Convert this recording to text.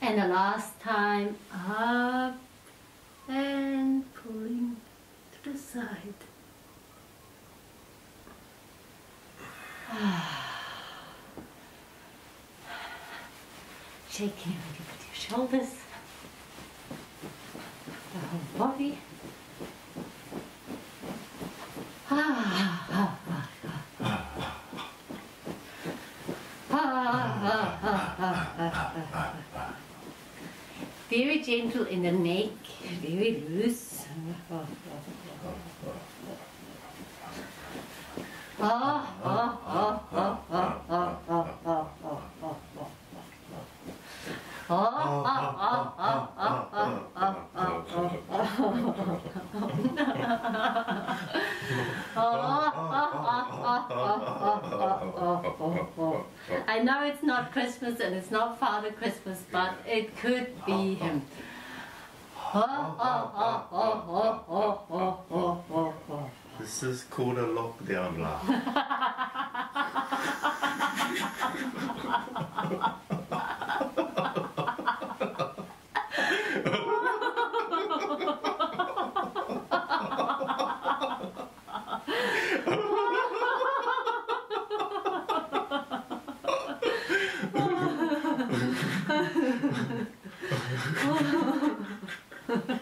And the last time up and pulling to the side. Shaking a little bit your shoulders, the whole body. Ah. Very gentle in the neck, very loose. Oh. I know it's not Christmas and it's not Father Christmas, but it could be him. This is called a lockdown laugh. Ha ha ha.